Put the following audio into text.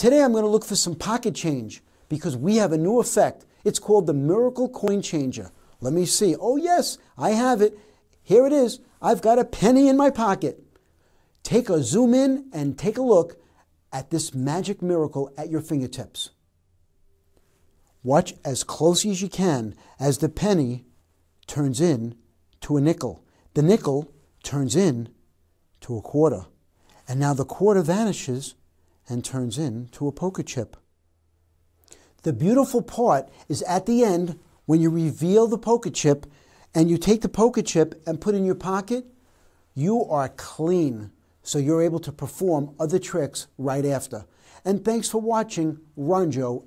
Today I'm going to look for some pocket change because we have a new effect. It's called the Miracle Coin Changer. Let me see. Oh, yes, I have it. Here it is. I've got a penny in my pocket. Take a zoom in and take a look at this magic miracle at your fingertips. Watch as closely as you can as the penny turns in to a nickel. The nickel turns in to a quarter. And now the quarter vanishes and turns into a poker chip. The beautiful part is at the end when you reveal the poker chip and you take the poker chip and put in your pocket, you are clean. So you're able to perform other tricks right after. And thanks for watching Ronjo